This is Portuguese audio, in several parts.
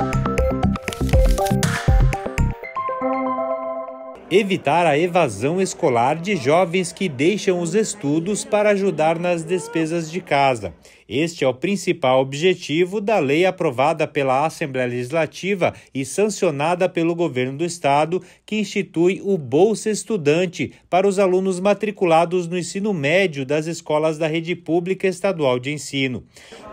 Bye. Evitar a evasão escolar de jovens que deixam os estudos para ajudar nas despesas de casa. Este é o principal objetivo da lei aprovada pela Assembleia Legislativa e sancionada pelo governo do estado, que institui o Bolsa Estudante para os alunos matriculados no ensino médio das escolas da rede pública estadual de ensino.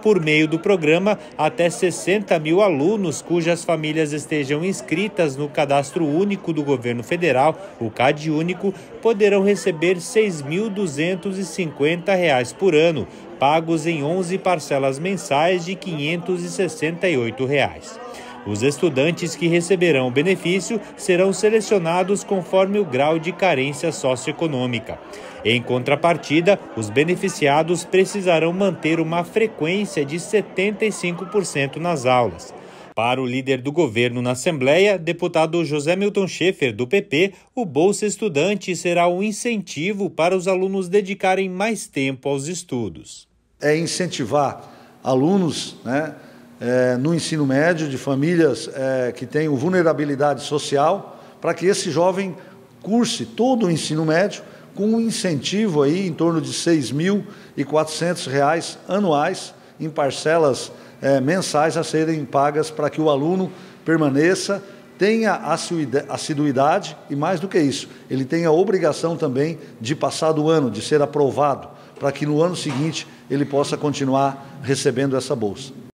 Por meio do programa, até 60 mil alunos cujas famílias estejam inscritas no Cadastro Único do Governo Federal, o CAD Único, poderão receber R$ 6.250 por ano pagos em 11 parcelas mensais de 568 reais. Os estudantes que receberão o benefício serão selecionados conforme o grau de carência socioeconômica. Em contrapartida, os beneficiados precisarão manter uma frequência de 75% nas aulas. Para o líder do governo na Assembleia, deputado José Milton Schaefer, do PP, o Bolsa Estudante será um incentivo para os alunos dedicarem mais tempo aos estudos. É incentivar alunos né, é, no ensino médio de famílias é, que tenham vulnerabilidade social, para que esse jovem curse todo o ensino médio com um incentivo aí em torno de R$ 6.400 anuais em parcelas é, mensais a serem pagas para que o aluno permaneça, tenha assiduidade e, mais do que isso, ele tenha a obrigação também de passar do ano, de ser aprovado para que no ano seguinte ele possa continuar recebendo essa bolsa.